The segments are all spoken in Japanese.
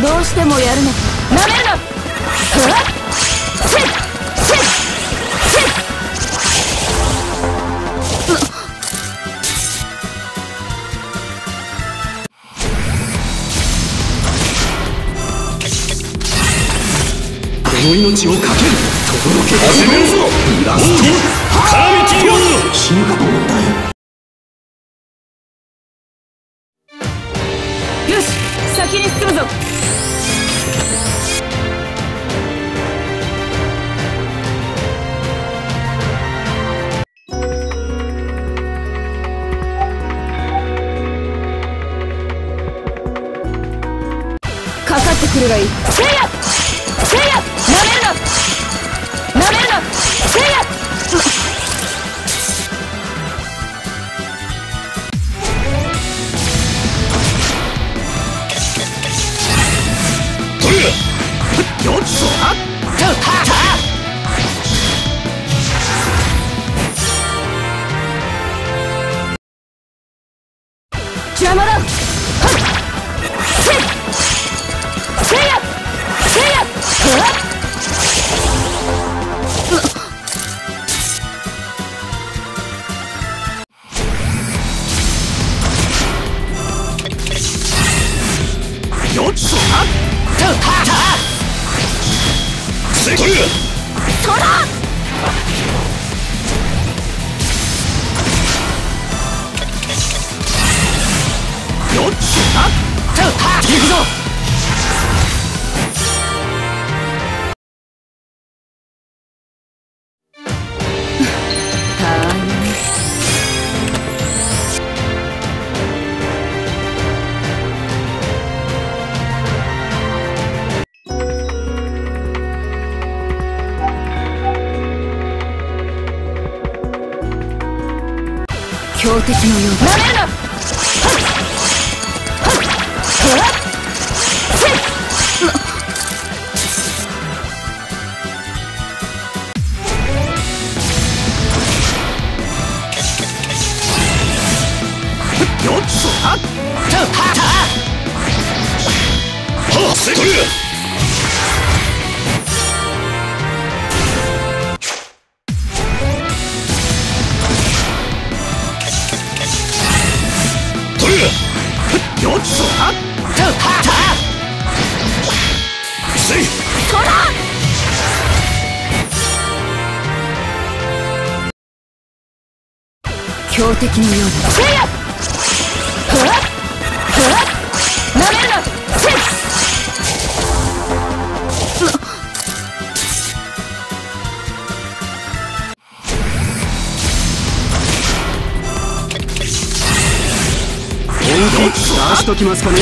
どうしてもやるのか。なめるな。命をかける。とどろけるラスト。よっあっ行くぞ強敵のようだ。敵のようだせいやなめるなせい今度出しときますかね。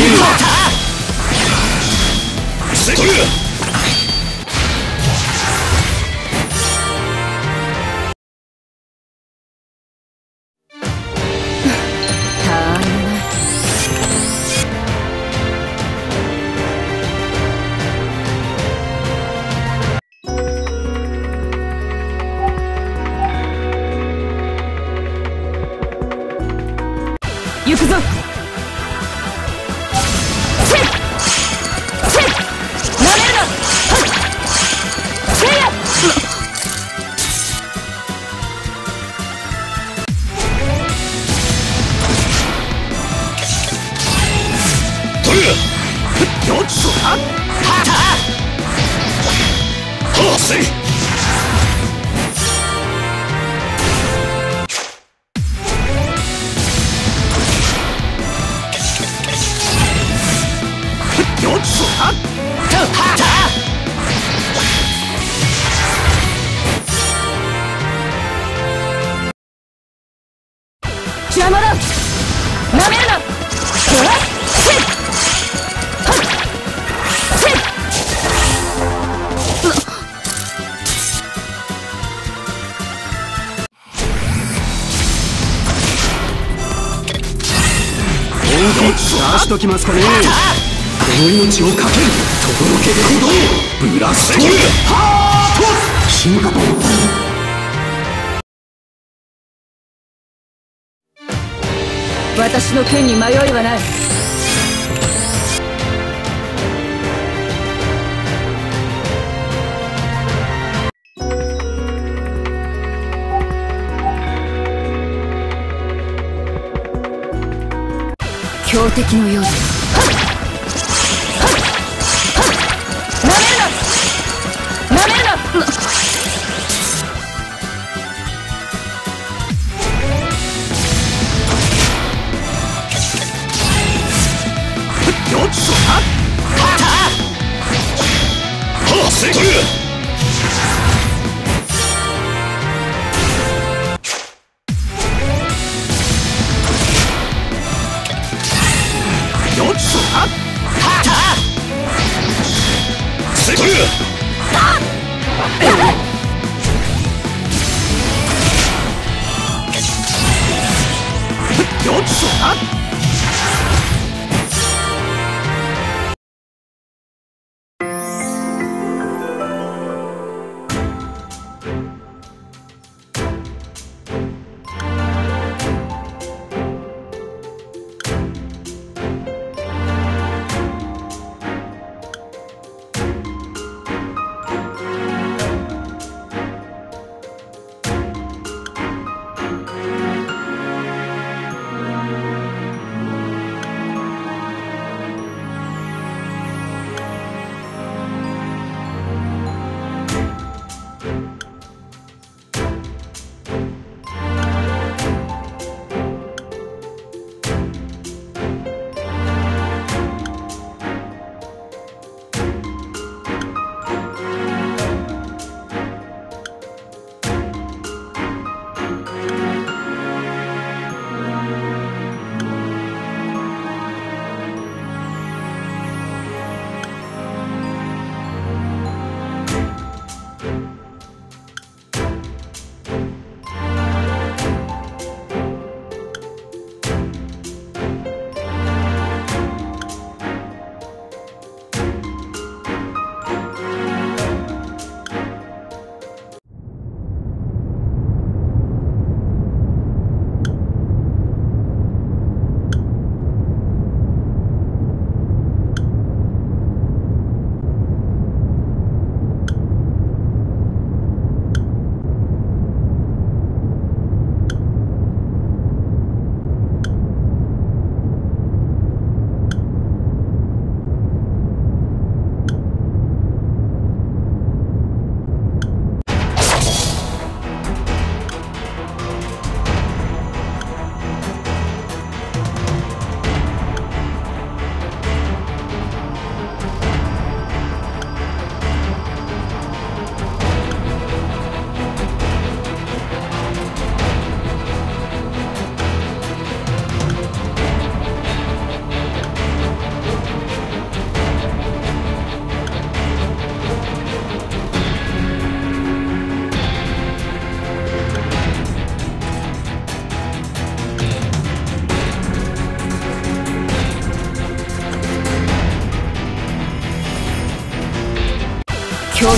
谁ときますかね。この命をかける轟け行動ブラスト。ハート進化と私の剣に迷いはない強敵のようだなめるな。なめるな。よっしゃ。はっ。せこ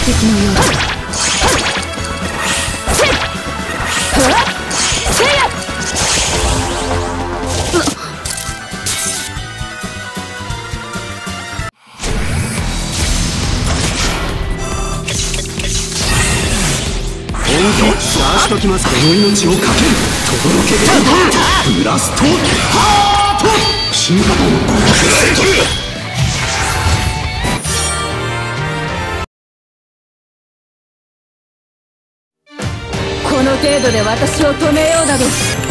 敵のようだしときますこの命をかける轟け行動ブラストハート進化と食らえ程度で私を止めようなど